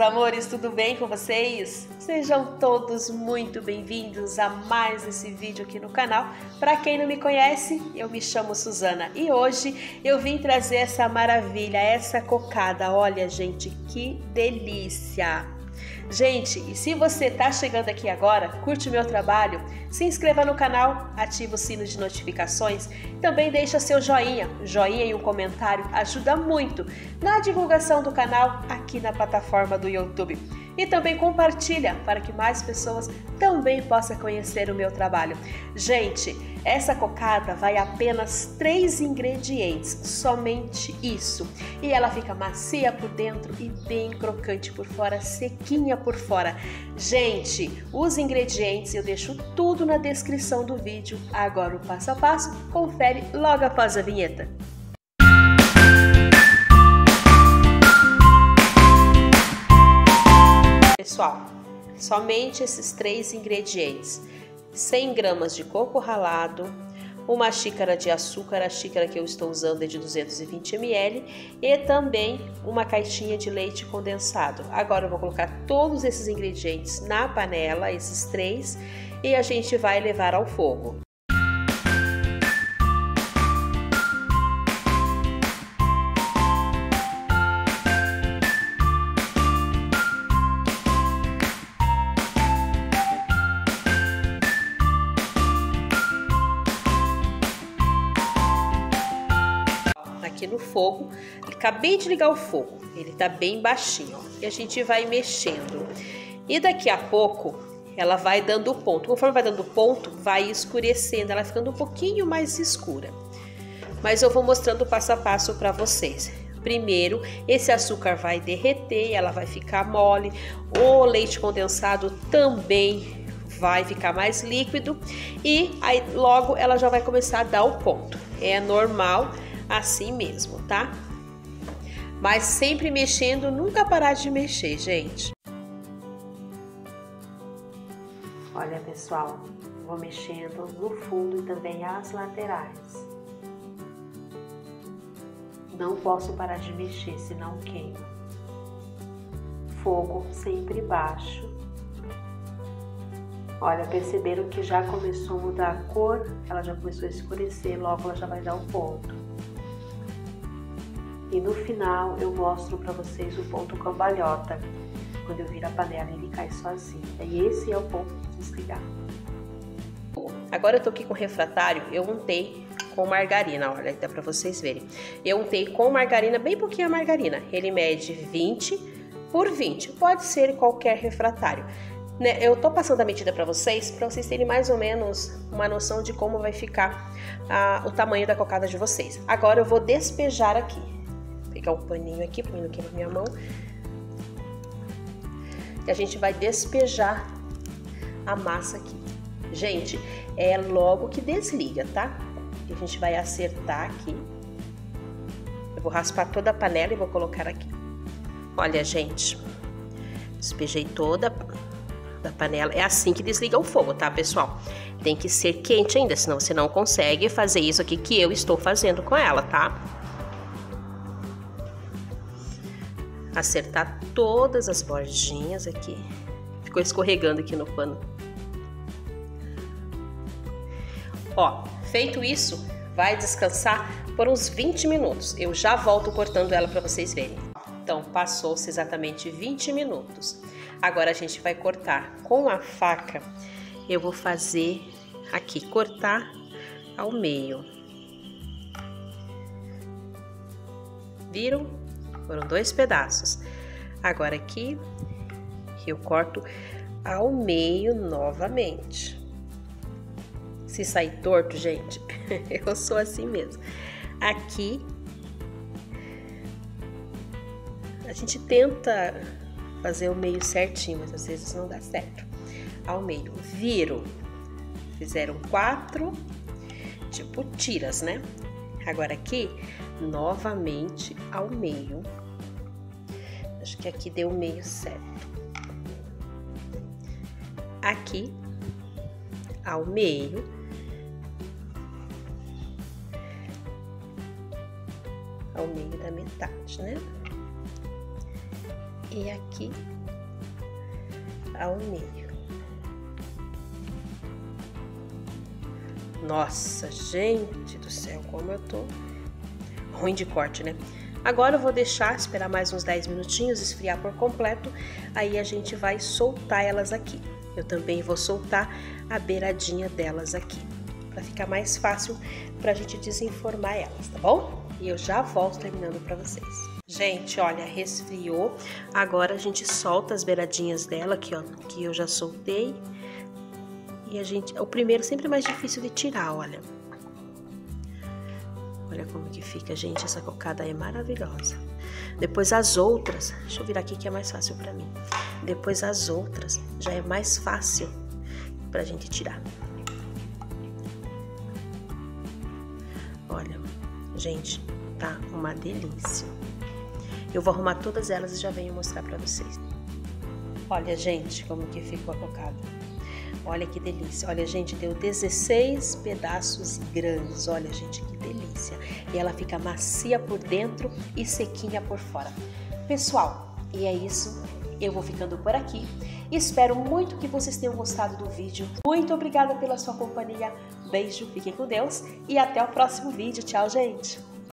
meus amores, tudo bem com vocês? Sejam todos muito bem-vindos a mais esse vídeo aqui no canal. Para quem não me conhece, eu me chamo Suzana e hoje eu vim trazer essa maravilha, essa cocada. Olha, gente, que delícia! Gente, e se você está chegando aqui agora, curte o meu trabalho, se inscreva no canal, ative o sino de notificações, também deixa seu joinha, joinha e um comentário ajuda muito na divulgação do canal aqui na plataforma do YouTube. E também compartilha para que mais pessoas também possam conhecer o meu trabalho. Gente, essa cocada vai apenas três ingredientes, somente isso. E ela fica macia por dentro e bem crocante por fora, sequinha por fora. Gente, os ingredientes eu deixo tudo na descrição do vídeo. Agora o passo a passo, confere logo após a vinheta. Pessoal, somente esses três ingredientes: 100 gramas de coco ralado, uma xícara de açúcar, a xícara que eu estou usando é de 220 ml, e também uma caixinha de leite condensado. Agora eu vou colocar todos esses ingredientes na panela, esses três, e a gente vai levar ao fogo. aqui no fogo. Acabei de ligar o fogo, ele tá bem baixinho, e a gente vai mexendo. E daqui a pouco ela vai dando ponto. Conforme vai dando ponto, vai escurecendo, ela ficando um pouquinho mais escura. Mas eu vou mostrando passo a passo para vocês. Primeiro, esse açúcar vai derreter, ela vai ficar mole. O leite condensado também vai ficar mais líquido e aí logo ela já vai começar a dar o ponto. É normal assim mesmo, tá? Mas sempre mexendo, nunca parar de mexer, gente. Olha, pessoal, vou mexendo no fundo e também as laterais. Não posso parar de mexer, senão queima. Fogo sempre baixo. Olha, perceberam que já começou a mudar a cor, ela já começou a escurecer, logo ela já vai dar o um ponto. E no final eu mostro para vocês o ponto cambalhota. Quando eu viro a panela ele cai sozinho. E esse é o ponto de desligar. Agora eu tô aqui com o refratário, eu untei com margarina, olha, dá para vocês verem. Eu untei com margarina, bem pouquinho a margarina. Ele mede 20 por 20, pode ser qualquer refratário. Né, eu tô passando a medida para vocês, para vocês terem mais ou menos uma noção de como vai ficar ah, o tamanho da cocada de vocês. Agora eu vou despejar aqui pegar um paninho aqui para não queimar minha mão. E a gente vai despejar a massa aqui. Gente, é logo que desliga, tá? E a gente vai acertar aqui. Eu vou raspar toda a panela e vou colocar aqui. Olha, gente, despejei toda da panela. É assim que desliga o fogo, tá, pessoal? Tem que ser quente ainda, senão você não consegue fazer isso aqui que eu estou fazendo com ela, tá? Acertar todas as bordinhas aqui. Ficou escorregando aqui no pano. Ó, feito isso, vai descansar por uns 20 minutos. Eu já volto cortando ela para vocês verem. Então, passou-se exatamente 20 minutos. Agora a gente vai cortar com a faca. Eu vou fazer aqui, cortar ao meio. Viram? Foram dois pedaços. Agora aqui eu corto ao meio novamente. Se sair torto, gente, eu sou assim mesmo. Aqui a gente tenta fazer o meio certinho, mas às vezes não dá certo. Ao meio, viro. Fizeram quatro, tipo tiras, né? Agora aqui, novamente ao meio. Acho que aqui deu meio certo. Aqui ao meio. Ao meio da metade, né? e aqui ao meio. Nossa, gente do céu, como eu tô ruim de corte, né? Agora eu vou deixar esperar mais uns 10 minutinhos, esfriar por completo, aí a gente vai soltar elas aqui. Eu também vou soltar a beiradinha delas aqui, para ficar mais fácil para a gente desenformar elas, tá bom? E eu já volto terminando para vocês. Gente, olha, resfriou. Agora a gente solta as beiradinhas dela aqui, ó, que eu já soltei. E a gente, o primeiro sempre é mais difícil de tirar, olha. Olha como que fica, gente. Essa cocada é maravilhosa. Depois as outras, deixa eu virar aqui que é mais fácil para mim. Depois as outras já é mais fácil pra gente tirar. Olha, gente, tá uma delícia. Eu vou arrumar todas elas e já venho mostrar pra vocês. Olha, gente, como que ficou a cocada. Olha que delícia. Olha, gente, deu 16 pedaços grandes. Olha, gente, que delícia. E ela fica macia por dentro e sequinha por fora. Pessoal, e é isso. Eu vou ficando por aqui. Espero muito que vocês tenham gostado do vídeo. Muito obrigada pela sua companhia. Beijo, fiquem com Deus e até o próximo vídeo. Tchau, gente!